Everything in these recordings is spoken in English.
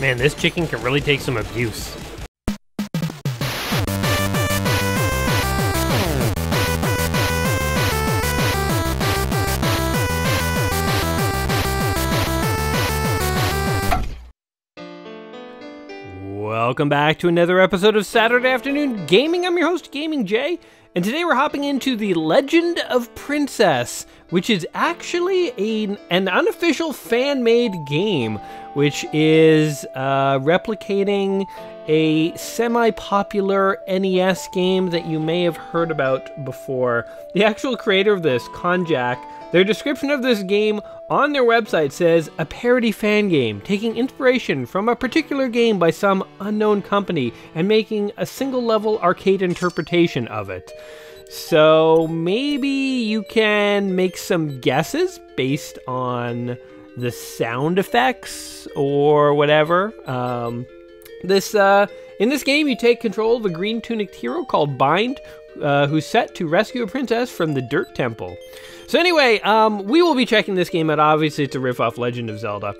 Man, this chicken can really take some abuse. Welcome back to another episode of Saturday Afternoon Gaming. I'm your host, Gaming Jay, and today we're hopping into The Legend of Princess, which is actually a, an unofficial fan made game, which is uh, replicating a semi popular NES game that you may have heard about before. The actual creator of this, Konjak, their description of this game on their website says a parody fan game, taking inspiration from a particular game by some unknown company and making a single level arcade interpretation of it. So maybe you can make some guesses based on the sound effects or whatever. Um, this uh, in this game, you take control of a green tunicked hero called Bind, uh, who's set to rescue a princess from the Dirt Temple. So anyway, um, we will be checking this game out. Obviously, it's a riff off Legend of Zelda.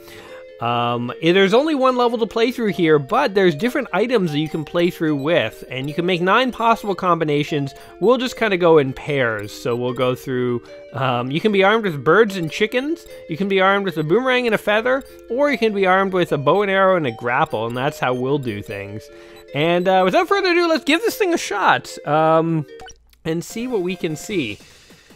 Um, there's only one level to play through here, but there's different items that you can play through with, and you can make nine possible combinations. We'll just kind of go in pairs, so we'll go through. Um, you can be armed with birds and chickens, you can be armed with a boomerang and a feather, or you can be armed with a bow and arrow and a grapple, and that's how we'll do things. And uh, without further ado, let's give this thing a shot um, and see what we can see.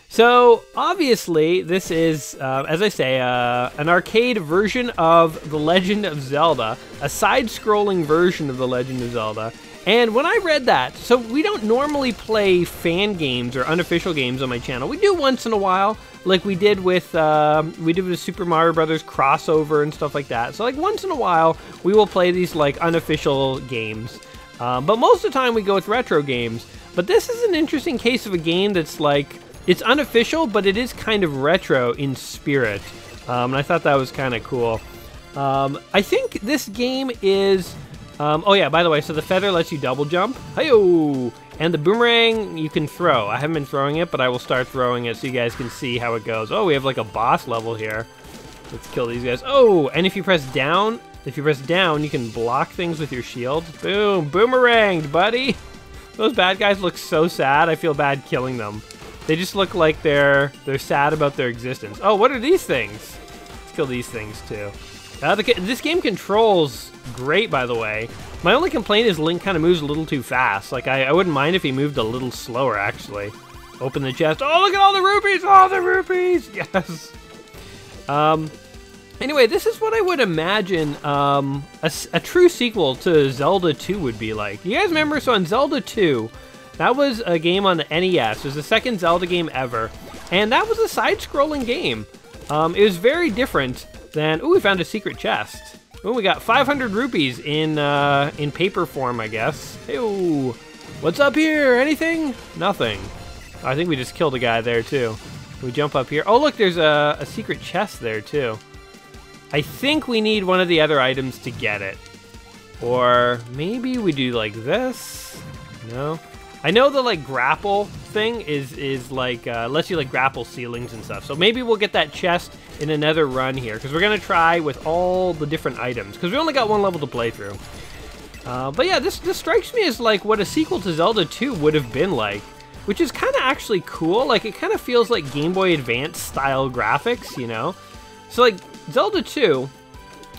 So, obviously, this is, uh, as I say, uh, an arcade version of The Legend of Zelda, a side scrolling version of The Legend of Zelda. And when I read that, so we don't normally play fan games or unofficial games on my channel. We do once in a while, like we did with uh, we did with Super Mario Brothers crossover and stuff like that. So like once in a while, we will play these like unofficial games. Um, but most of the time, we go with retro games. But this is an interesting case of a game that's like it's unofficial, but it is kind of retro in spirit. Um, and I thought that was kind of cool. Um, I think this game is. Um, oh yeah, by the way, so the feather lets you double jump. hey And the boomerang you can throw. I haven't been throwing it, but I will start throwing it so you guys can see how it goes. Oh, we have like a boss level here. Let's kill these guys. Oh, and if you press down, if you press down, you can block things with your shield. Boom, boomeranged, buddy. Those bad guys look so sad. I feel bad killing them. They just look like they're they're sad about their existence. Oh, what are these things? Let's kill these things too. Uh, the, this game controls great, by the way. My only complaint is Link kind of moves a little too fast. Like, I, I wouldn't mind if he moved a little slower, actually. Open the chest. Oh, look at all the rupees! All the rupees! Yes! Um, anyway, this is what I would imagine um, a, a true sequel to Zelda 2 would be like. You guys remember, so on Zelda 2, that was a game on the NES. It was the second Zelda game ever. And that was a side-scrolling game. Um, it was very different than... Ooh, we found a secret chest. Ooh, we got 500 rupees in uh, in paper form, I guess. Hey, Ooh, what's up here? Anything? Nothing. I think we just killed a guy there, too. we jump up here? Oh, look, there's a, a secret chest there, too. I think we need one of the other items to get it. Or maybe we do like this? No? I know the like grapple thing is is like uh, lets you like grapple ceilings and stuff. So maybe we'll get that chest in another run here because we're gonna try with all the different items because we only got one level to play through. Uh, but yeah, this this strikes me as like what a sequel to Zelda 2 would have been like, which is kind of actually cool. Like it kind of feels like Game Boy Advance style graphics, you know. So like Zelda 2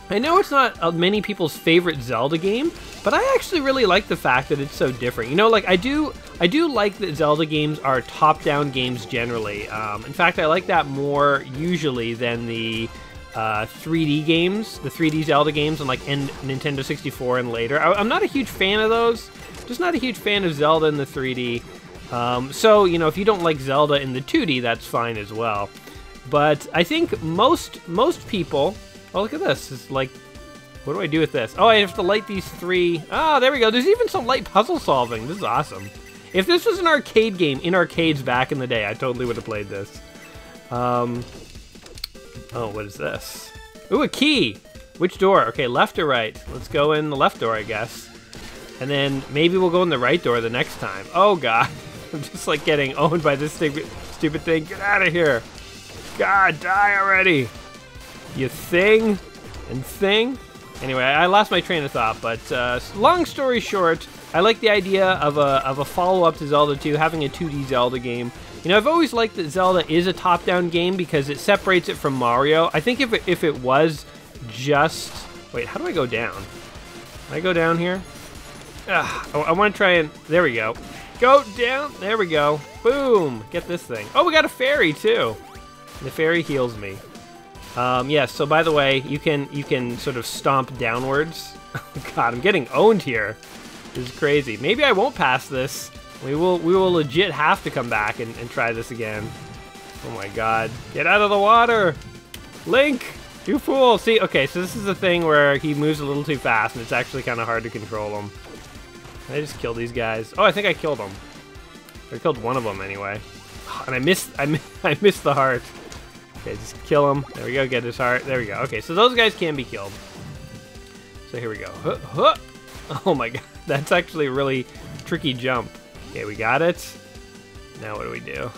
I know it's not many people's favorite Zelda game, but I actually really like the fact that it's so different. You know, like I do, I do like that Zelda games are top-down games generally. Um, in fact, I like that more usually than the uh, 3D games, the 3D Zelda games on like N Nintendo 64 and later. I am not a huge fan of those. Just not a huge fan of Zelda in the 3D. Um, so you know, if you don't like Zelda in the 2D, that's fine as well. But I think most most people Oh, look at this. It's like, what do I do with this? Oh, I have to light these three. Ah, oh, there we go. There's even some light puzzle solving. This is awesome. If this was an arcade game in arcades back in the day, I totally would have played this. Um, oh, what is this? Ooh, a key. Which door? Okay, left or right? Let's go in the left door, I guess. And then maybe we'll go in the right door the next time. Oh, God. I'm just like getting owned by this stupid, stupid thing. Get out of here. God, die already you thing and thing. Anyway, I lost my train of thought, but uh, long story short, I like the idea of a, of a follow-up to Zelda 2, having a 2D Zelda game. You know, I've always liked that Zelda is a top-down game because it separates it from Mario. I think if it, if it was just... Wait, how do I go down? I go down here? Ugh, I, I want to try and... There we go. Go down. There we go. Boom. Get this thing. Oh, we got a fairy, too. The fairy heals me. Um, yes, yeah, so by the way, you can you can sort of stomp downwards. God, I'm getting owned here. This is crazy. Maybe I won't pass this. We will we will legit have to come back and, and try this again. Oh my god. Get out of the water! Link! You fool! See, okay, so this is the thing where he moves a little too fast and it's actually kind of hard to control him. I just kill these guys. Oh, I think I killed them. I killed one of them anyway. And I missed, I, I missed the heart. Okay, just kill him. There we go, get his heart. There we go. Okay, so those guys can be killed. So here we go. Huh, huh. Oh my god, that's actually a really tricky jump. Okay, we got it. Now what do we do?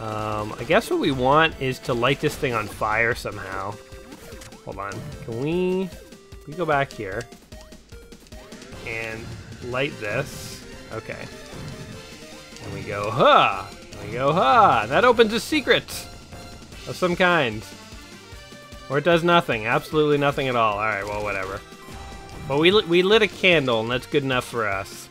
Um, I guess what we want is to light this thing on fire somehow. Hold on. Can we... We go back here and light this. Okay. And we go, huh! And we go, huh! That opens a secret of some kind. Or it does nothing. Absolutely nothing at all. Alright, well, whatever. Well, we, lit, we lit a candle, and that's good enough for us.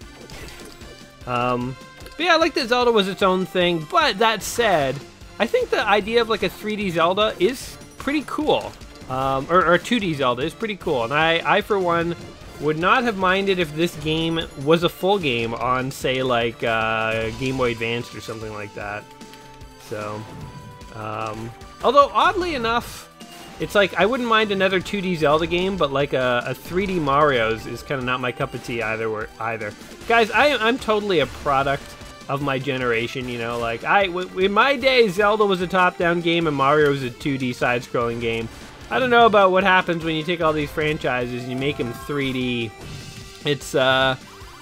Um, but yeah, I like that Zelda was its own thing, but that said, I think the idea of like a 3D Zelda is pretty cool. Um, or, or 2D Zelda is pretty cool, and I, I for one, would not have minded if this game was a full game on, say, like uh, Game Boy Advance or something like that. So, um, although oddly enough, it's like I wouldn't mind another 2D Zelda game, but like a, a 3D Mario is, kind of not my cup of tea either. Either, guys, I, I'm totally a product of my generation. You know, like I in my day, Zelda was a top-down game and Mario was a 2D side-scrolling game. I don't know about what happens when you take all these franchises and you make them 3D. It's, uh,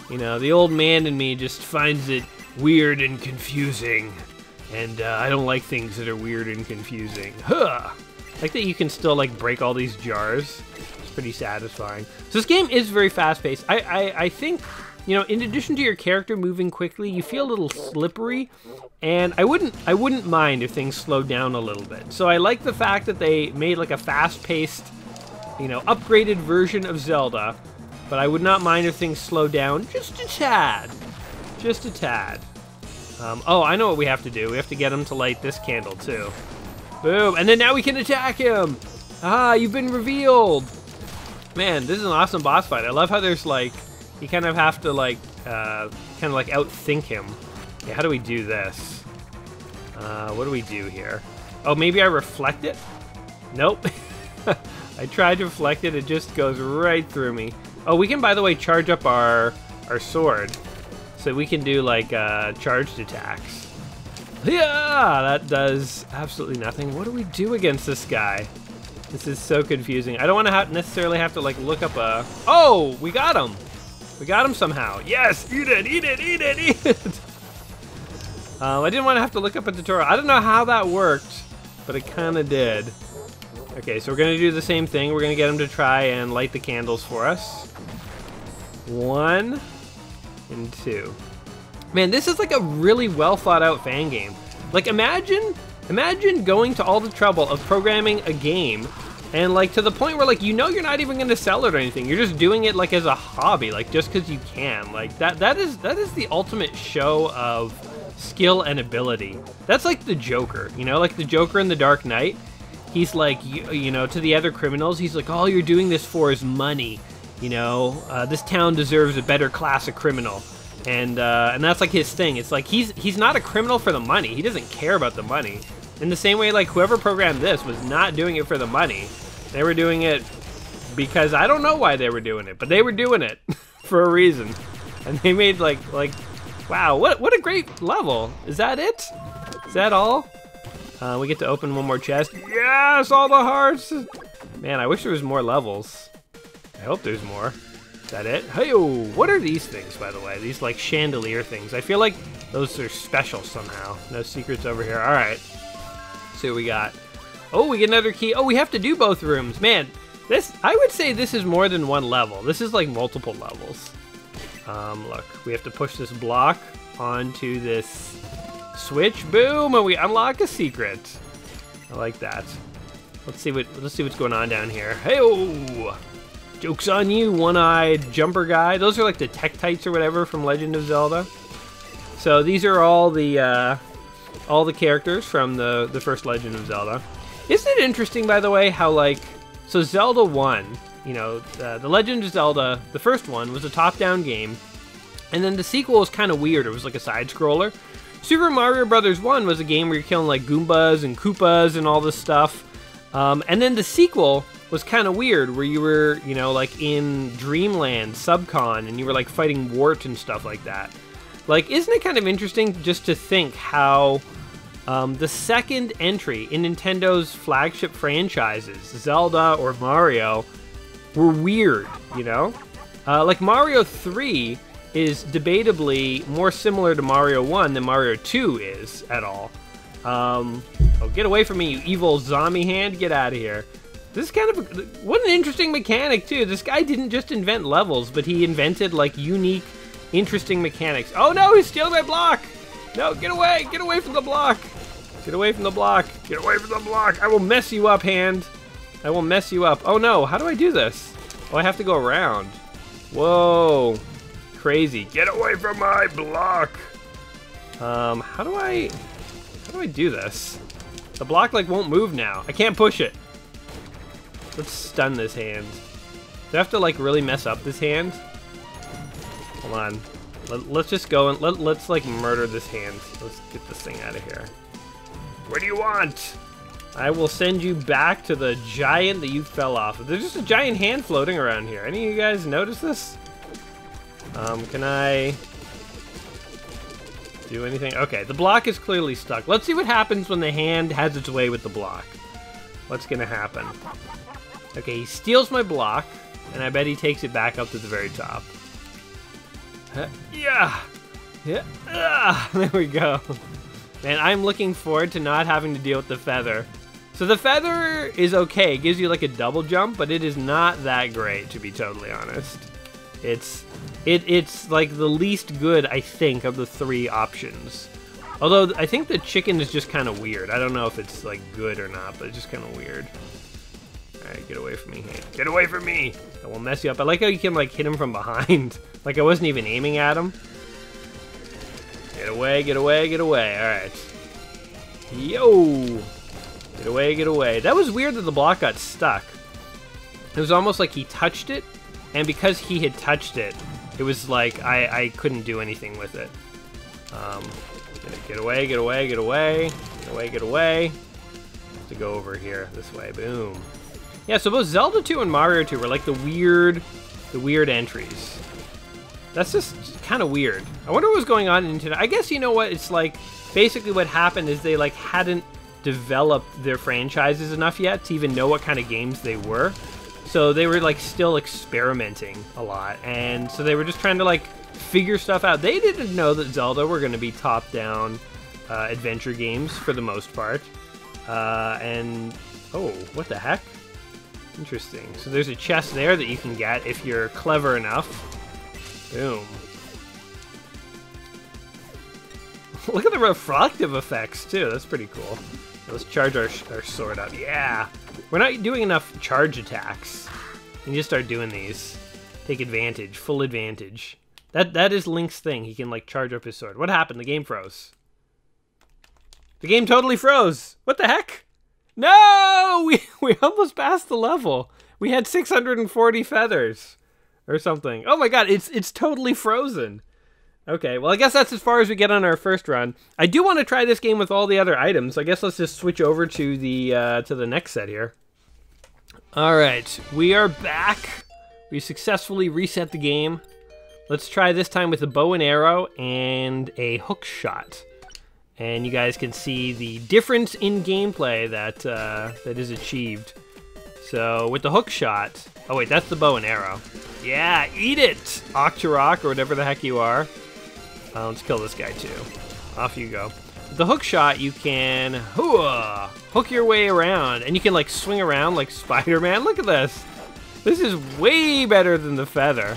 you know, the old man in me just finds it weird and confusing. And uh, I don't like things that are weird and confusing. Huh! Like that you can still, like, break all these jars. It's pretty satisfying. So this game is very fast-paced. I, I, I think you know, in addition to your character moving quickly, you feel a little slippery, and I wouldn't I wouldn't mind if things slowed down a little bit. So I like the fact that they made like a fast-paced, you know, upgraded version of Zelda, but I would not mind if things slowed down just a tad, just a tad. Um, oh, I know what we have to do. We have to get him to light this candle too. Boom, and then now we can attack him. Ah, you've been revealed. Man, this is an awesome boss fight. I love how there's like you kind of have to like, uh, kind of like outthink him. Okay, how do we do this? Uh, what do we do here? Oh, maybe I reflect it? Nope. I tried to reflect it, it just goes right through me. Oh, we can, by the way, charge up our our sword. So we can do, like, uh, charged attacks. Yeah, that does absolutely nothing. What do we do against this guy? This is so confusing. I don't want to ha necessarily have to, like, look up a... Oh, we got him! We got him somehow. Yes, eat it, eat it, eat it, eat it. Um, I didn't want to have to look up a tutorial. I don't know how that worked, but it kind of did. Okay, so we're going to do the same thing. We're going to get him to try and light the candles for us. One and two. Man, this is like a really well thought out fan game. Like imagine, imagine going to all the trouble of programming a game and like to the point where like you know you're not even going to sell it or anything. You're just doing it like as a hobby, like just cuz you can. Like that that is that is the ultimate show of skill and ability. That's like the Joker, you know, like the Joker in The Dark Knight. He's like you, you know, to the other criminals, he's like all you're doing this for is money. You know, uh, this town deserves a better class of criminal. And uh, and that's like his thing. It's like he's he's not a criminal for the money. He doesn't care about the money. In the same way, like, whoever programmed this was not doing it for the money. They were doing it because I don't know why they were doing it, but they were doing it for a reason. And they made, like, like, wow, what, what a great level. Is that it? Is that all? Uh, we get to open one more chest. Yes, all the hearts. Man, I wish there was more levels. I hope there's more. Is that it? Hey, what are these things, by the way? These, like, chandelier things. I feel like those are special somehow. No secrets over here. All right see what we got. Oh, we get another key. Oh, we have to do both rooms. Man, This, I would say this is more than one level. This is like multiple levels. Um, look, we have to push this block onto this switch. Boom, and we unlock a secret. I like that. Let's see what let's see what's going on down here. Hey, jokes on you, one-eyed jumper guy. Those are like the Tektites or whatever from Legend of Zelda. So these are all the uh, all the characters from the the first Legend of Zelda. Isn't it interesting, by the way, how like so Zelda One, you know, uh, the Legend of Zelda, the first one was a top-down game, and then the sequel was kind of weird. It was like a side scroller. Super Mario Brothers 1 was a game where you're killing like Goombas and Koopas and all this stuff. Um, and then the sequel was kind of weird where you were, you know, like in Dreamland, Subcon, and you were like fighting Wart and stuff like that. Like, isn't it kind of interesting just to think how um, the second entry in Nintendo's flagship franchises, Zelda or Mario, were weird, you know? Uh, like Mario 3 is debatably more similar to Mario 1 than Mario 2 is at all. Um, oh, get away from me, you evil zombie hand. Get out of here. This is kind of a, what an interesting mechanic too. This guy didn't just invent levels, but he invented like unique, interesting mechanics. Oh no, he's stealing my block! No, get away! Get away from the block! Get away from the block! Get away from the block! I will mess you up, hand. I will mess you up. Oh no, how do I do this? Oh, I have to go around. Whoa crazy. Get away from my block! Um, how do I... How do I do this? The block, like, won't move now. I can't push it. Let's stun this hand. Do I have to, like, really mess up this hand? Hold on. Let, us just go and let, let's, like, murder this hand. Let's get this thing out of here. What do you want? I will send you back to the giant that you fell off of. There's just a giant hand floating around here. Any of you guys notice this? Um, can I do anything? Okay, the block is clearly stuck. Let's see what happens when the hand has its way with the block. What's gonna happen? Okay, he steals my block, and I bet he takes it back up to the very top. yeah! Yeah! Ah, there we go. Man, I'm looking forward to not having to deal with the feather. So the feather is okay. It gives you like a double jump, but it is not that great, to be totally honest. It's it, it's like the least good, I think, of the three options. Although I think the chicken is just kind of weird. I don't know if it's like good or not, but it's just kind of weird. All right, get away from me. Get away from me! I will mess you up. I like how you can like hit him from behind. like I wasn't even aiming at him. Get away, get away, get away. All right. Yo! Get away, get away. That was weird that the block got stuck. It was almost like he touched it, and because he had touched it, it was like I, I couldn't do anything with it. Um, get away, get away, get away, get away, get away. To go over here this way, boom. Yeah, so both Zelda 2 and Mario 2 were like the weird, the weird entries. That's just kind of weird. I wonder what was going on in I guess you know what? It's like basically what happened is they like hadn't developed their franchises enough yet to even know what kind of games they were. So they were like still experimenting a lot, and so they were just trying to like figure stuff out. They didn't know that Zelda were going to be top-down uh, adventure games for the most part. Uh, and oh, what the heck? Interesting. So there's a chest there that you can get if you're clever enough. Boom. Look at the reflective effects too. That's pretty cool. Let's charge our, our sword up. Yeah. We're not doing enough charge attacks. You just start doing these. Take advantage, full advantage. That that is Link's thing. He can like charge up his sword. What happened? The game froze. The game totally froze. What the heck? No! We we almost passed the level. We had 640 feathers or something. Oh my god, it's it's totally frozen. Okay, well, I guess that's as far as we get on our first run. I do want to try this game with all the other items. I guess let's just switch over to the uh, to the next set here. All right, we are back. We successfully reset the game. Let's try this time with a bow and arrow and a hook shot. And you guys can see the difference in gameplay that uh, that is achieved. So with the hook shot, oh wait, that's the bow and arrow. Yeah, eat it, Octorok or whatever the heck you are. Uh, let's kill this guy too. Off you go. The hook shot, you can hook your way around, and you can like swing around like Spider-Man. Look at this. this is way better than the feather.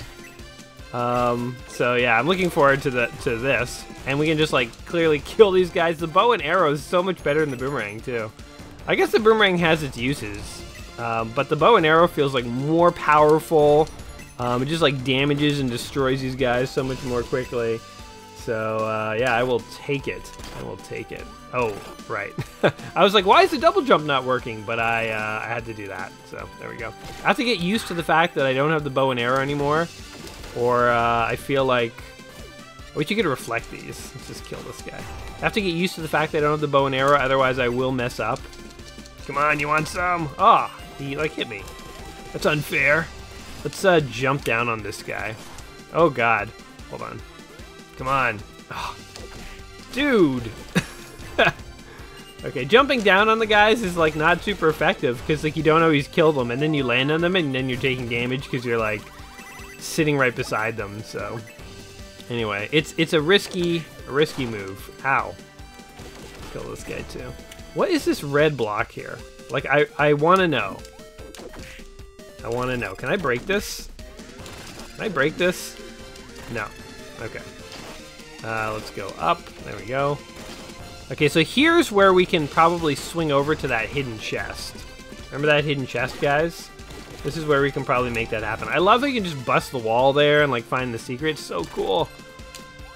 Um, so yeah, I'm looking forward to the to this, and we can just like clearly kill these guys. The bow and arrow is so much better than the boomerang too. I guess the boomerang has its uses, um, but the bow and arrow feels like more powerful. Um, it just like damages and destroys these guys so much more quickly. So uh, yeah, I will take it. I will take it. Oh, right. I was like, why is the double jump not working? But I, uh, I had to do that. So there we go. I have to get used to the fact that I don't have the bow and arrow anymore. Or uh, I feel like... I wish you could reflect these. Let's just kill this guy. I have to get used to the fact that I don't have the bow and arrow, otherwise I will mess up. Come on, you want some? Ah, oh, he like hit me. That's unfair. Let's uh, jump down on this guy. Oh god. Hold on. Come on. Oh. Dude! okay, jumping down on the guys is like not super effective because like you don't always kill them and then you land on them and then you're taking damage because you're like sitting right beside them. So anyway, it's it's a risky risky move. Ow. Kill this guy too. What is this red block here? Like I I want to know. I want to know. Can I break this? Can I break this? No. Okay. Uh, let's go up. There we go. Okay, so here's where we can probably swing over to that hidden chest. Remember that hidden chest, guys? This is where we can probably make that happen. I love how you can just bust the wall there and like find the secret. So cool.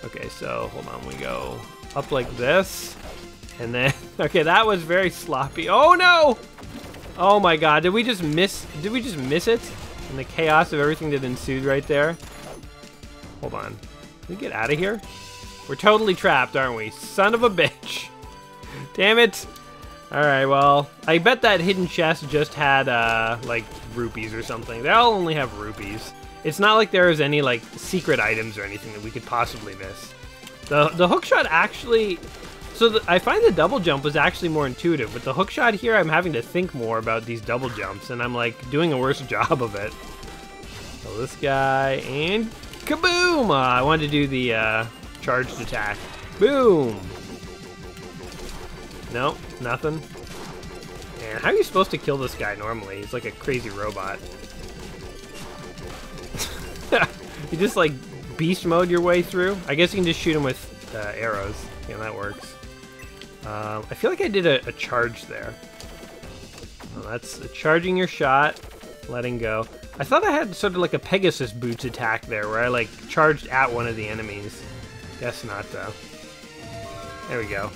Okay, so hold on. We go up like this. And then, okay, that was very sloppy. Oh no! Oh my god, did we just miss, did we just miss it? And the chaos of everything that ensued right there? Hold on. Can we get out of here? We're totally trapped, aren't we? Son of a bitch. Damn it. Alright, well, I bet that hidden chest just had, uh, like, rupees or something. They all only have rupees. It's not like there's any, like, secret items or anything that we could possibly miss. The, the hookshot actually... So the, I find the double jump was actually more intuitive, but the hookshot here, I'm having to think more about these double jumps, and I'm, like, doing a worse job of it. So this guy, and kaboom! Uh, I wanted to do the, uh, Charged attack. Boom! No, nothing. Man, how are you supposed to kill this guy normally? He's like a crazy robot. you just like beast mode your way through? I guess you can just shoot him with uh, arrows. Yeah, that works. Um, I feel like I did a, a charge there. Well, that's charging your shot, letting go. I thought I had sort of like a Pegasus boots attack there, where I like charged at one of the enemies. Guess not, though. There we go.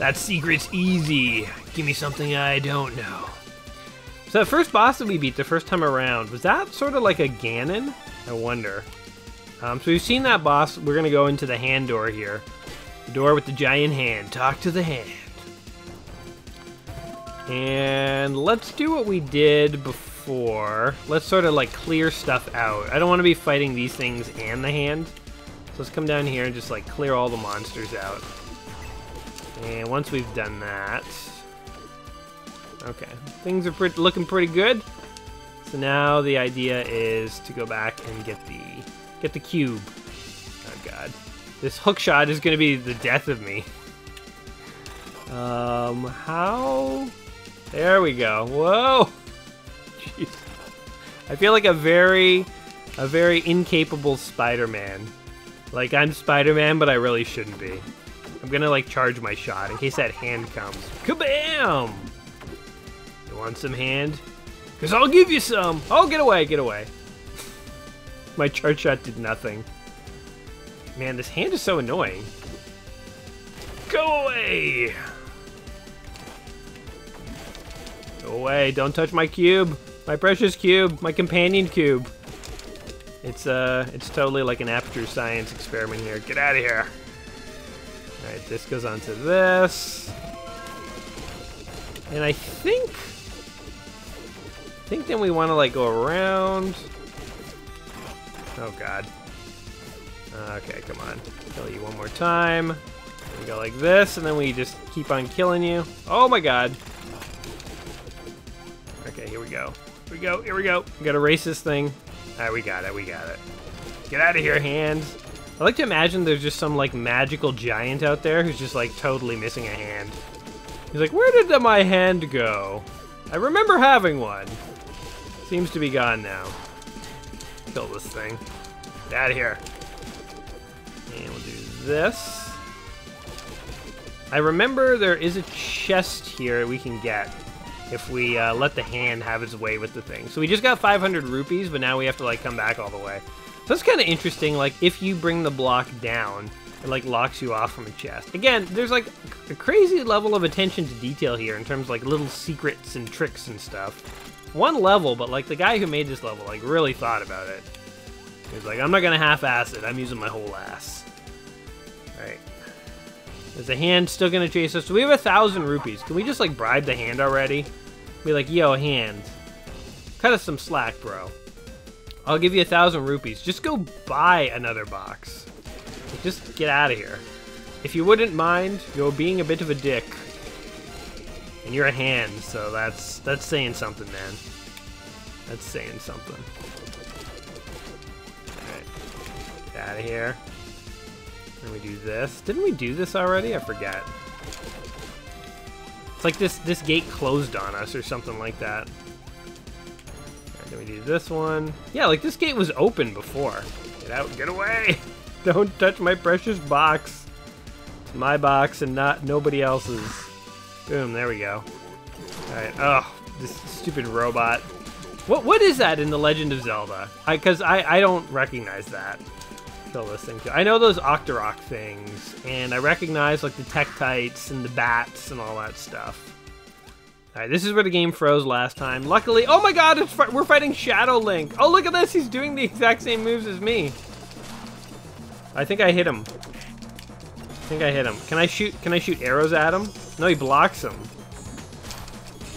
That secret's easy. Give me something I don't know. So the first boss that we beat the first time around, was that sort of like a Ganon? I wonder. Um, so we've seen that boss. We're going to go into the hand door here. The door with the giant hand. Talk to the hand. And let's do what we did before. Let's sort of like clear stuff out. I don't want to be fighting these things and the hand So let's come down here and just like clear all the monsters out. And once we've done that, okay, things are pretty, looking pretty good. So now the idea is to go back and get the get the cube. Oh god, this hook shot is going to be the death of me. Um, how? There we go. Whoa! Jeez. I feel like a very, a very incapable Spider-Man. Like, I'm Spider-Man, but I really shouldn't be. I'm gonna, like, charge my shot in case that hand comes. Kabam! You want some hand? Because I'll give you some! Oh, get away, get away. my charge shot did nothing. Man, this hand is so annoying. Go away! Go away, don't touch my cube. My precious cube, my companion cube. It's uh, it's totally like an Aperture Science experiment here. Get out of here. All right, this goes on to this, and I think, I think then we want to like go around. Oh God. Okay, come on. Kill you one more time. We go like this, and then we just keep on killing you. Oh my God. Okay, here we go. Here we go. Here we go. We gotta race this thing. Alright, we got it, we got it. Get out of here, hands. I like to imagine there's just some, like, magical giant out there who's just, like, totally missing a hand. He's like, where did my hand go? I remember having one. Seems to be gone now. Kill this thing. Get out of here. And we'll do this. I remember there is a chest here we can get if we uh, let the hand have its way with the thing. So we just got 500 rupees, but now we have to like come back all the way. So that's kind of interesting. Like if you bring the block down, it like locks you off from a chest. Again, there's like a crazy level of attention to detail here in terms of like little secrets and tricks and stuff. One level, but like the guy who made this level like really thought about it. He's like, I'm not gonna half-ass it. I'm using my whole ass. All right. Is the hand still gonna chase us? So we have a thousand rupees. Can we just like bribe the hand already? Be like, yo, hand. Cut us some slack, bro. I'll give you a thousand rupees. Just go buy another box. Just get out of here. If you wouldn't mind, you're being a bit of a dick. And you're a hand, so that's that's saying something, man. That's saying something. Alright. Get out of here. And we do this. Didn't we do this already? I forget. It's like this this gate closed on us or something like that. Then we do this one. Yeah, like this gate was open before. Get out, get away! Don't touch my precious box. It's my box and not nobody else's. Boom, there we go. Alright, oh, this stupid robot. What What is that in The Legend of Zelda? Because I, I, I don't recognize that kill this thing too. I know those Octorok things, and I recognize like the Tektites and the bats and all that stuff. Alright, this is where the game froze last time. Luckily, oh my god, we're fighting Shadow Link. Oh, look at this, he's doing the exact same moves as me. I think I hit him. I think I hit him. Can I shoot, can I shoot arrows at him? No, he blocks them.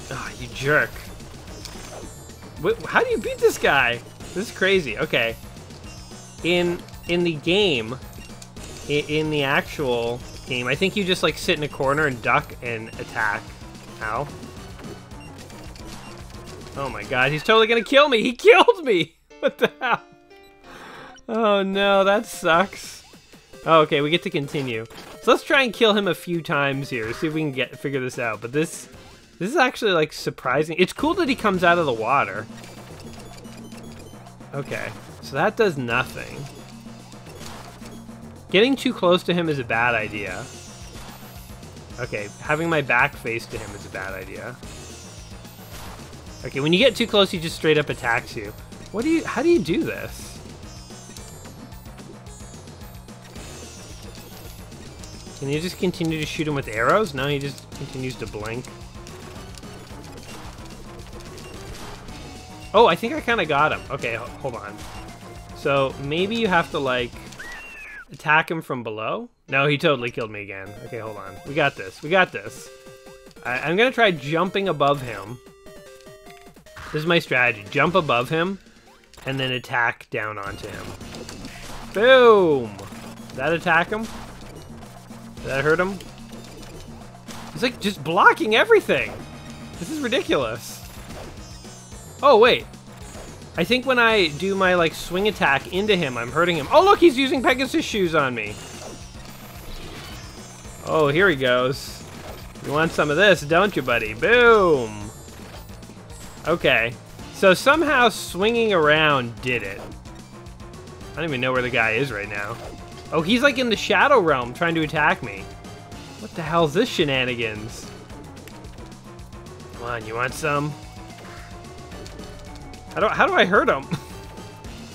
Oh, ah, you jerk. how do you beat this guy? This is crazy. Okay. In in the game, in the actual game, I think you just like sit in a corner and duck and attack. Ow. Oh my god, he's totally gonna kill me! He killed me! What the hell? Oh no, that sucks. Oh, okay, we get to continue. So let's try and kill him a few times here, see if we can get figure this out. But this this is actually like surprising. It's cool that he comes out of the water. Okay, so that does nothing. Getting too close to him is a bad idea. Okay, having my back face to him is a bad idea. Okay, when you get too close, he just straight up attacks you. What do you, how do you do this? Can you just continue to shoot him with arrows? No, he just continues to blink. Oh, I think I kind of got him. Okay, hold on. So maybe you have to like attack him from below? No, he totally killed me again. Okay, hold on. We got this. We got this. I am gonna try jumping above him. This is my strategy. Jump above him, and then attack down onto him. Boom! Did that attack him? Did that hurt him? He's like just blocking everything. This is ridiculous. Oh, wait. I think when I do my like swing attack into him, I'm hurting him. Oh, look, he's using Pegasus shoes on me. Oh, here he goes. You want some of this, don't you, buddy? Boom. Okay. So somehow swinging around did it. I don't even know where the guy is right now. Oh, he's like in the Shadow Realm trying to attack me. What the hell's this shenanigans? Come on, you want some? How do, how do I hurt him?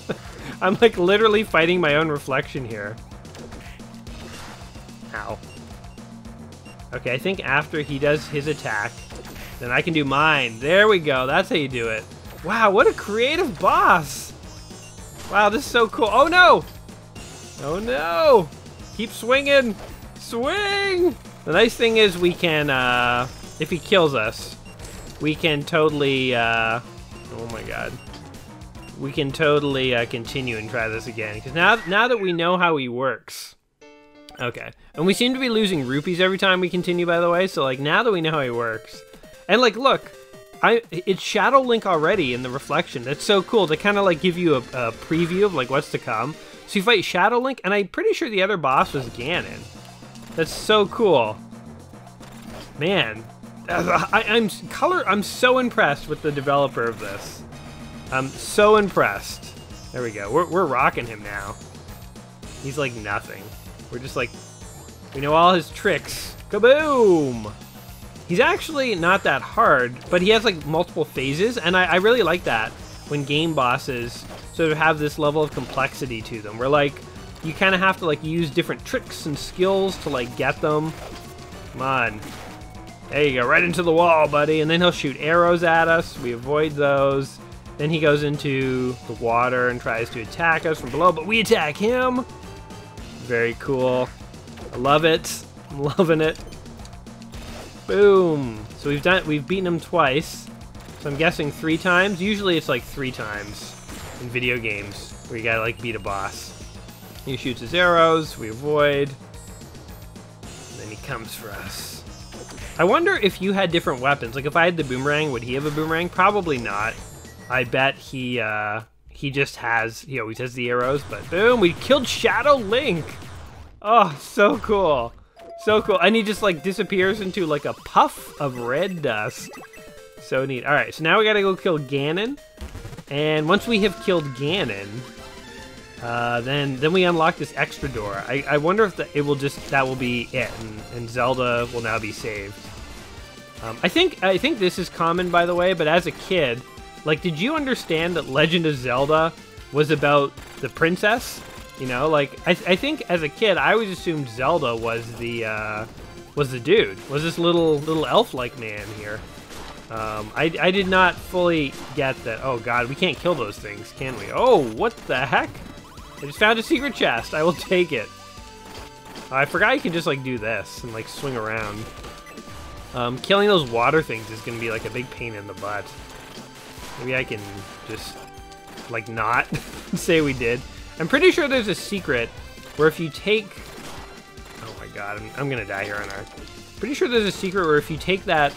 I'm like literally fighting my own reflection here. Ow. Okay, I think after he does his attack, then I can do mine. There we go. That's how you do it. Wow, what a creative boss. Wow, this is so cool. Oh, no. Oh, no. Keep swinging. Swing. The nice thing is we can, uh, if he kills us, we can totally, uh, Oh my god. We can totally uh, continue and try this again. Because now, now that we know how he works. Okay. And we seem to be losing rupees every time we continue, by the way. So, like, now that we know how he works. And, like, look. I It's Shadow Link already in the reflection. That's so cool. to kind of, like, give you a, a preview of, like, what's to come. So you fight Shadow Link, and I'm pretty sure the other boss was Ganon. That's so cool. Man, I, am color. I'm so impressed with the developer of this. I'm so impressed. There we go. We're, we're rocking him now. He's like nothing. We're just like, we know all his tricks. Kaboom! He's actually not that hard, but he has like multiple phases, and I, I really like that when game bosses sort of have this level of complexity to them, where like you kind of have to like use different tricks and skills to like get them. Come on. There you go, right into the wall, buddy. And then he'll shoot arrows at us. We avoid those. Then he goes into the water and tries to attack us from below, but we attack him. Very cool. I love it. I'm loving it. Boom. So we've done we've beaten him twice. So I'm guessing three times. Usually it's like three times in video games where you gotta like beat a boss. He shoots his arrows, we avoid. then he comes for us. I wonder if you had different weapons. Like if I had the boomerang, would he have a boomerang? Probably not. I bet he uh he just has he always has the arrows, but boom, we killed Shadow Link. Oh, so cool. So cool. And he just like disappears into like a puff of red dust. So neat. All right, so now we gotta go kill Ganon. And once we have killed Ganon, uh, then then we unlock this extra door. I, I wonder if the, it will just that will be it, and, and Zelda will now be saved. Um, I think I think this is common, by the way. But as a kid, like, did you understand that Legend of Zelda was about the princess? You know, like I, I think as a kid, I always assumed Zelda was the uh, was the dude, was this little little elf-like man here. Um, I, I did not fully get that. Oh god, we can't kill those things, can we? Oh, what the heck? I just found a secret chest. I will take it. I forgot you can just like do this and like swing around. Um, killing those water things is gonna be like a big pain in the butt. Maybe I can just like not say we did. I'm pretty sure there's a secret where if you take... Oh my god, I'm, I'm gonna die here, aren't I? Pretty sure there's a secret where if you take that...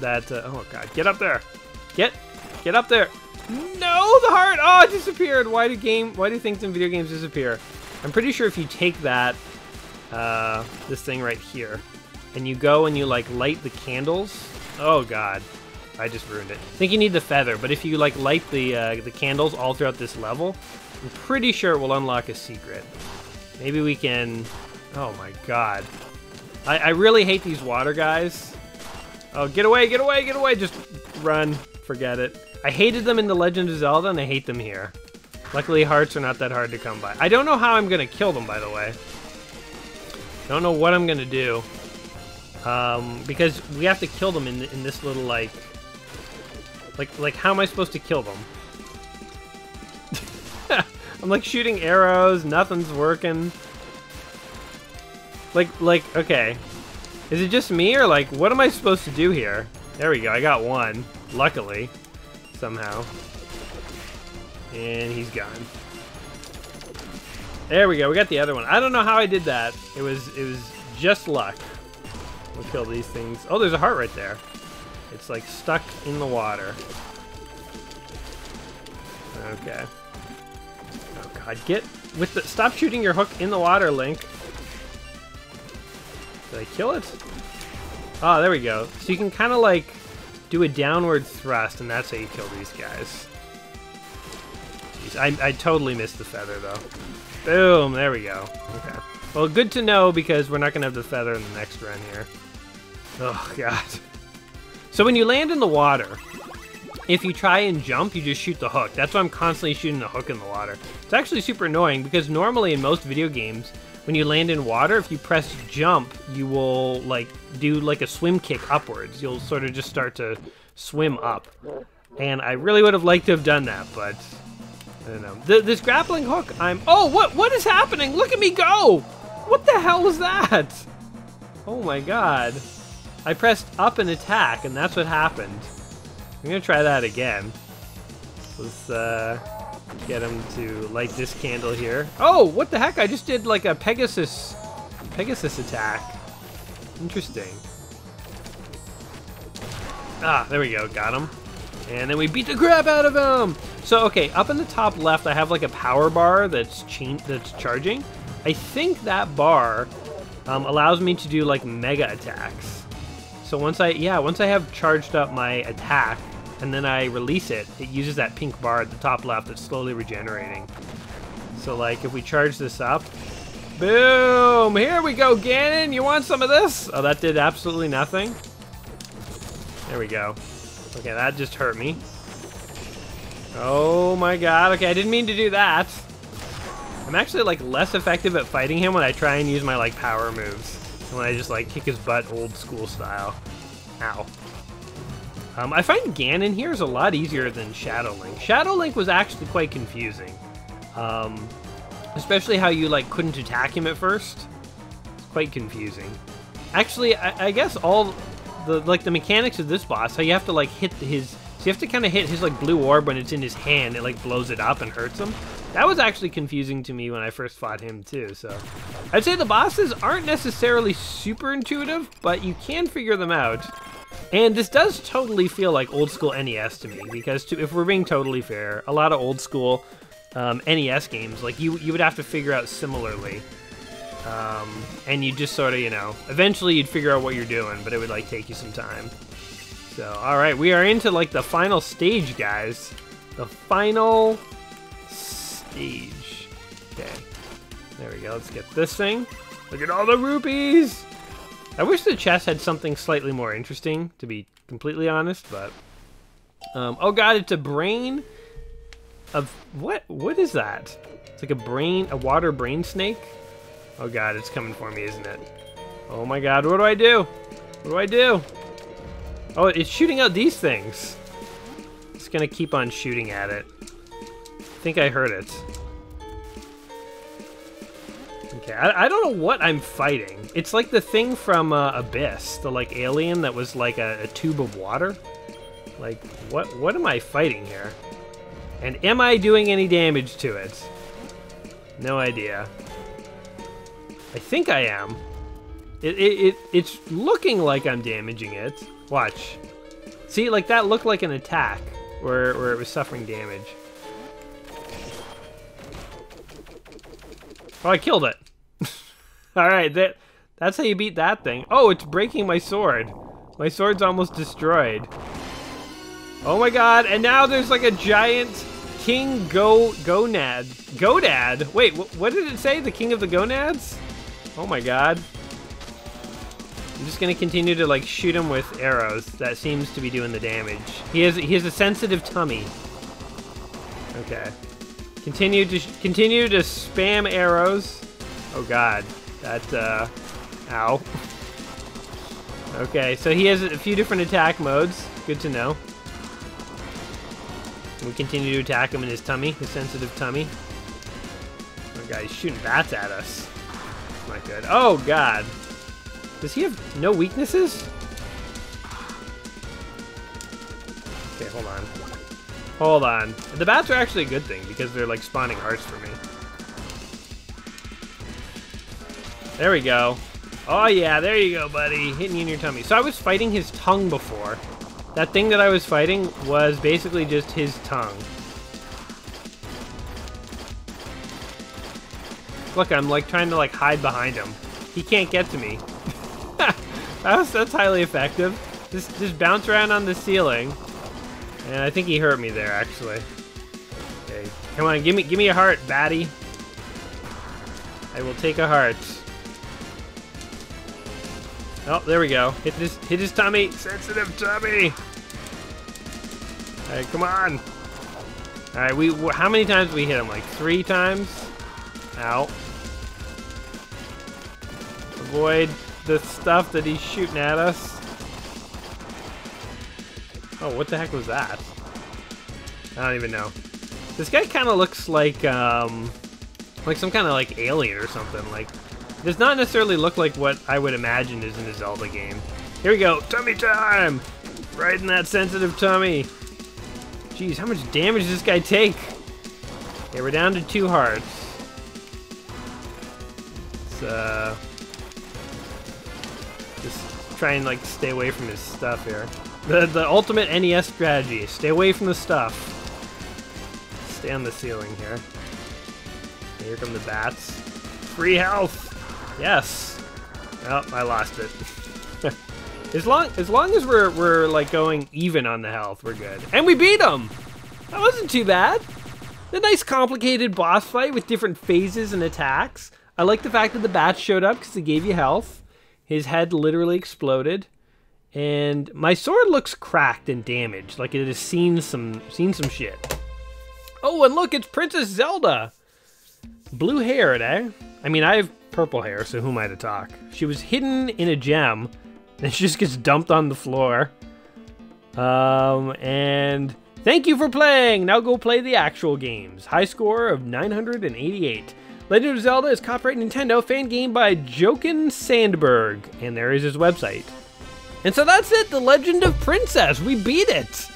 that uh, Oh god, get up there! Get! Get up there! No, the heart! Oh, it disappeared! Why do game... Why do things in video games disappear? I'm pretty sure if you take that... Uh, this thing right here, and you go and you, like, light the candles... Oh god. I just ruined it. I think you need the feather, but if you, like, light the, uh, the candles all throughout this level, I'm pretty sure it will unlock a secret. Maybe we can... Oh my god. I, I really hate these water guys. Oh, get away, get away, get away! Just run. Forget it. I hated them in The Legend of Zelda, and I hate them here. Luckily, hearts are not that hard to come by. I don't know how I'm going to kill them, by the way. Don't know what I'm going to do. Um, because we have to kill them in, in this little, like... Like, like, how am I supposed to kill them? I'm like shooting arrows, nothing's working. Like, like, okay. Is it just me or like, what am I supposed to do here? There we go, I got one. Luckily. Somehow. And he's gone. There we go, we got the other one. I don't know how I did that. It was, it was just luck. We'll kill these things. Oh, there's a heart right there. It's like stuck in the water. Okay. God, get with the stop shooting your hook in the water, Link. Did I kill it? Oh, there we go. So you can kind of like do a downward thrust, and that's how you kill these guys. Jeez, I, I totally missed the feather though. Boom, there we go. Okay. Well, good to know because we're not gonna have the feather in the next run here. Oh god. So when you land in the water, if you try and jump, you just shoot the hook. That's why I'm constantly shooting the hook in the water. It's actually super annoying because normally in most video games, when you land in water, if you press jump, you will like do like a swim kick upwards. You'll sort of just start to swim up. And I really would have liked to have done that, but I don't know. The, this grappling hook, I'm... Oh, what? what is happening? Look at me go! What the hell was that? Oh my god. I pressed up and attack, and that's what happened. I'm gonna try that again. Let's uh, get him to light this candle here. Oh, what the heck? I just did like a Pegasus, Pegasus attack. Interesting. Ah, there we go, got him. And then we beat the crap out of him! So, okay, up in the top left, I have like a power bar that's that's charging. I think that bar um, allows me to do like mega attacks. So once I, yeah, once I have charged up my attack, and then I release it, it uses that pink bar at the top left that's slowly regenerating. So like if we charge this up, boom, here we go, Ganon, you want some of this? Oh, that did absolutely nothing. There we go. Okay, that just hurt me. Oh my god, okay, I didn't mean to do that. I'm actually like less effective at fighting him when I try and use my like power moves. When I just like kick his butt old school style. Ow. Um, I find Ganon here is a lot easier than Shadow Link. Shadow Link was actually quite confusing. Um, especially how you like couldn't attack him at first. It's quite confusing. Actually, I, I guess all the like the mechanics of this boss, how you have to like hit his, so you have to kind of hit his like blue orb when it's in his hand. It like blows it up and hurts him. That was actually confusing to me when I first fought him too, so. I'd say the bosses aren't necessarily super intuitive, but you can figure them out. And this does totally feel like old school NES to me, because to, if we're being totally fair, a lot of old school um, NES games, like you, you would have to figure out similarly. Um, and you just sort of, you know, eventually you'd figure out what you're doing, but it would like take you some time. So, all right, we are into like the final stage, guys. The final stage. Okay. There we go. Let's get this thing. Look at all the rupees! I wish the chest had something slightly more interesting, to be completely honest, but... Um, oh god, it's a brain of... What? What is that? It's like a brain, a water brain snake? Oh god, it's coming for me, isn't it? Oh my god, what do I do? What do I do? Oh, it's shooting out these things. It's gonna keep on shooting at it think I heard it. Okay, I, I don't know what I'm fighting. It's like the thing from uh, Abyss, the like alien that was like a, a tube of water. Like, what what am I fighting here? And am I doing any damage to it? No idea. I think I am. It, it, it, it's looking like I'm damaging it. Watch. See, like that looked like an attack where, where it was suffering damage. Oh, I killed it. All right, that that's how you beat that thing. Oh, it's breaking my sword. My sword's almost destroyed. Oh my god, and now there's like a giant King Go Gonad. Godad? Wait, wh what did it say? The King of the Gonads? Oh my god. I'm just gonna continue to like shoot him with arrows. That seems to be doing the damage. He has he has a sensitive tummy. Okay. Continue to continue to spam arrows. Oh god, that uh, ow. Okay, so he has a few different attack modes. Good to know. We continue to attack him in his tummy, his sensitive tummy. Oh god, he's shooting bats at us. Not good. Oh god. Does he have no weaknesses? Okay, hold on. Hold on. The bats are actually a good thing because they're like spawning hearts for me. There we go. Oh yeah, there you go, buddy. Hitting you in your tummy. So I was fighting his tongue before. That thing that I was fighting was basically just his tongue. Look, I'm like trying to like hide behind him. He can't get to me. that's, that's highly effective. Just, just bounce around on the ceiling. And I think he hurt me there, actually. Okay, come on, give me, give me a heart, baddie. I will take a heart. Oh, there we go. Hit his, hit his tummy. Sensitive tummy. All right, come on. All right, we. How many times we hit him? Like three times. Ow. Avoid the stuff that he's shooting at us. Oh, what the heck was that? I don't even know. This guy kind of looks like, um, like some kind of like alien or something. Like, does not necessarily look like what I would imagine is in a Zelda game. Here we go, tummy time! Right in that sensitive tummy. Jeez, how much damage does this guy take? Okay, we're down to two hearts. Let's, uh, just try and like stay away from his stuff here. The, the ultimate NES strategy. Stay away from the stuff. Stay on the ceiling here. Here come the bats. Free health! Yes! Oh, I lost it. As long as long as we're we're like going even on the health, we're good. And we beat him. That wasn't too bad. A nice complicated boss fight with different phases and attacks. I like the fact that the bats showed up because they gave you health. His head literally exploded. And my sword looks cracked and damaged, like it has seen some seen some shit. Oh, and look, it's Princess Zelda. Blue haired, eh? I mean, I have purple hair, so who am I to talk? She was hidden in a gem, and she just gets dumped on the floor. Um, and thank you for playing. Now go play the actual games. High score of 988. Legend of Zelda is copyright Nintendo, fan game by Joakim Sandberg, and there is his website. And so that's it, The Legend of Princess. We beat it.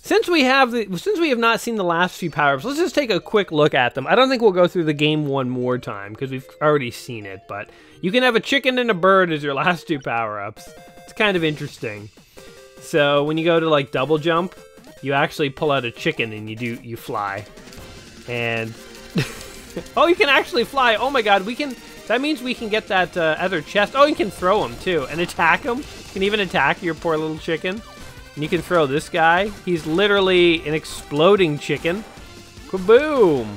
Since we have the, since we have not seen the last few power-ups, let's just take a quick look at them. I don't think we'll go through the game one more time because we've already seen it, but you can have a chicken and a bird as your last two power-ups. It's kind of interesting. So when you go to like double jump, you actually pull out a chicken and you do you fly. And oh, you can actually fly. Oh my god, we can that means we can get that uh, other chest. Oh, you can throw him too and attack him. You can even attack your poor little chicken. And you can throw this guy. He's literally an exploding chicken. Kaboom!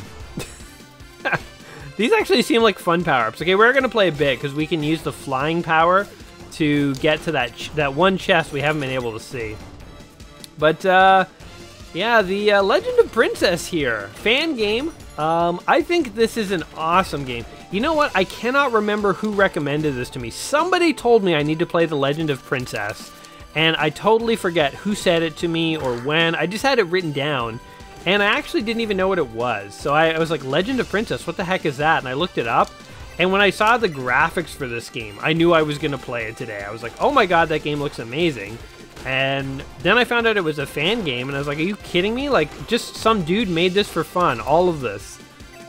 These actually seem like fun power-ups. Okay, we're gonna play a bit because we can use the flying power to get to that that one chest we haven't been able to see. But uh, yeah, the uh, Legend of Princess here, fan game. Um, I think this is an awesome game. You know what? I cannot remember who recommended this to me. Somebody told me I need to play The Legend of Princess, and I totally forget who said it to me or when. I just had it written down, and I actually didn't even know what it was. So I, I was like, Legend of Princess, what the heck is that? And I looked it up, and when I saw the graphics for this game, I knew I was going to play it today. I was like, oh my god, that game looks amazing. And then I found out it was a fan game, and I was like, are you kidding me? Like, just some dude made this for fun, all of this.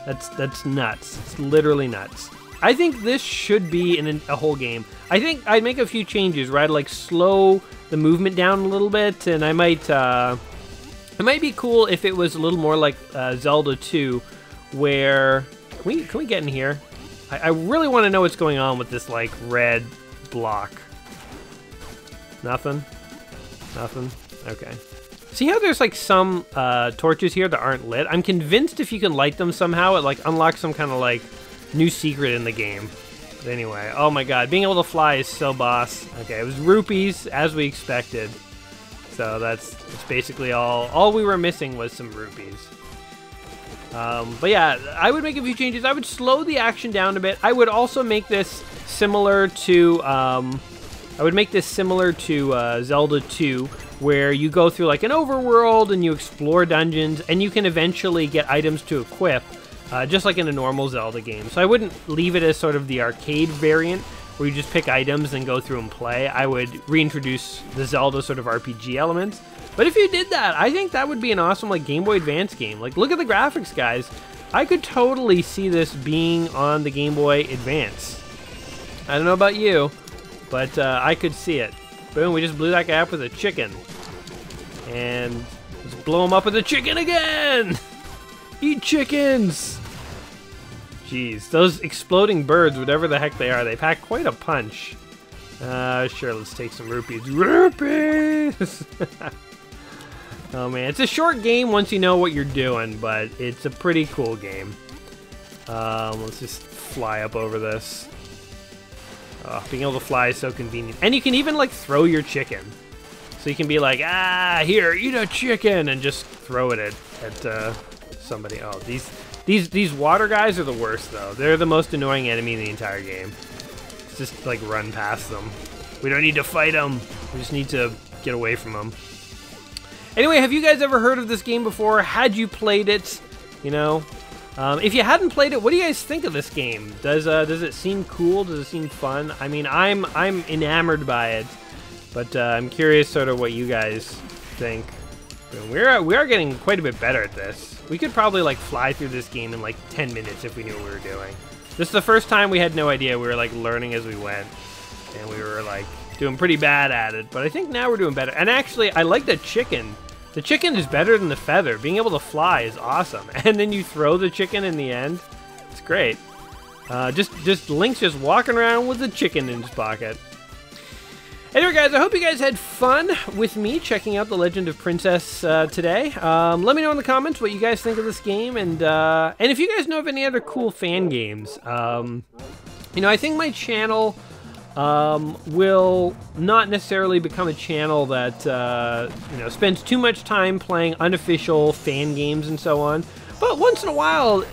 That's that's nuts. It's literally nuts. I think this should be in a whole game. I think I'd make a few changes, right? Like slow the movement down a little bit, and I might uh, it might be cool if it was a little more like uh, Zelda 2, where can we can we get in here? I, I really want to know what's going on with this like red block. Nothing. Nothing. Okay. See how there's like some uh, torches here that aren't lit? I'm convinced if you can light them somehow, it like unlocks some kind of like new secret in the game. But anyway, oh my god, being able to fly is so boss. Okay, it was rupees as we expected. So that's, that's basically all. All we were missing was some rupees. Um, but yeah, I would make a few changes. I would slow the action down a bit. I would also make this similar to, um, I would make this similar to uh, Zelda 2, where you go through like an overworld and you explore dungeons, and you can eventually get items to equip, uh, just like in a normal Zelda game. So I wouldn't leave it as sort of the arcade variant, where you just pick items and go through and play. I would reintroduce the Zelda sort of RPG elements. But if you did that, I think that would be an awesome like Game Boy Advance game. Like look at the graphics, guys. I could totally see this being on the Game Boy Advance. I don't know about you, but uh, I could see it. Boom, we just blew that guy up with a chicken. And let's blow him up with a chicken again! Eat chickens! Jeez, those exploding birds, whatever the heck they are, they pack quite a punch. Uh, sure, let's take some rupees. Rupees! oh man, it's a short game once you know what you're doing, but it's a pretty cool game. Um, let's just fly up over this. Oh, being able to fly is so convenient. And you can even, like, throw your chicken. So you can be like, ah, here, eat a chicken, and just throw it at, at uh, somebody. Oh, these, these, these water guys are the worst, though. They're the most annoying enemy in the entire game. just, like, run past them. We don't need to fight them. We just need to get away from them. Anyway, have you guys ever heard of this game before? Had you played it? You know, um, if you hadn't played it, what do you guys think of this game? Does uh, does it seem cool? Does it seem fun? I mean, I'm I'm enamored by it, but uh, I'm curious sort of what you guys think. We're we are getting quite a bit better at this. We could probably like fly through this game in like 10 minutes if we knew what we were doing. This is the first time we had no idea. We were like learning as we went, and we were like doing pretty bad at it. But I think now we're doing better. And actually, I like the chicken the chicken is better than the feather. Being able to fly is awesome. And then you throw the chicken in the end. It's great. Uh, just, just Link's just walking around with the chicken in his pocket. Anyway, guys, I hope you guys had fun with me checking out The Legend of Princess uh, today. Um, let me know in the comments what you guys think of this game, and uh, and if you guys know of any other cool fan games. Um, you know, I think my channel um, will not necessarily become a channel that uh, you know spends too much time playing unofficial fan games and so on. But once in a while,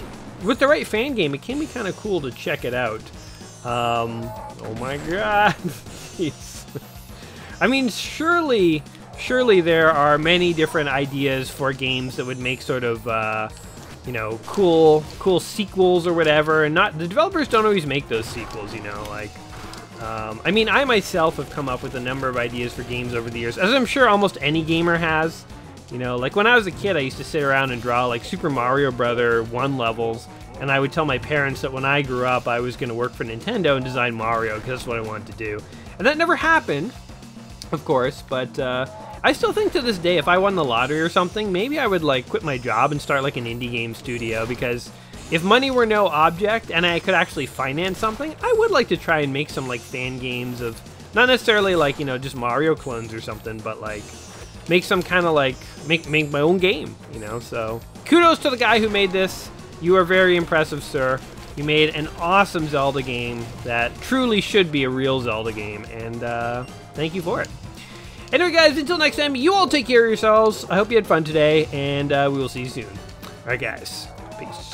with the right fan game, it can be kind of cool to check it out. Um, oh my god. I mean, surely, surely there are many different ideas for games that would make sort of, uh, you know, cool, cool sequels or whatever. And not the developers don't always make those sequels. You know, like, um, I mean, I myself have come up with a number of ideas for games over the years, as I'm sure almost any gamer has. You know, like when I was a kid, I used to sit around and draw like Super Mario Brother one levels, and I would tell my parents that when I grew up, I was going to work for Nintendo and design Mario because that's what I wanted to do. And that never happened of course, but uh, I still think to this day, if I won the lottery or something, maybe I would like quit my job and start like an indie game studio because if money were no object and I could actually finance something, I would like to try and make some like fan games of not necessarily like you know just Mario clones or something, but like make some kind of like make make my own game, you know. So kudos to the guy who made this. You are very impressive, sir. You made an awesome Zelda game that truly should be a real Zelda game, and uh, thank you for it. Anyway, guys, until next time, you all take care of yourselves. I hope you had fun today, and uh, we will see you soon. All right, guys. Peace.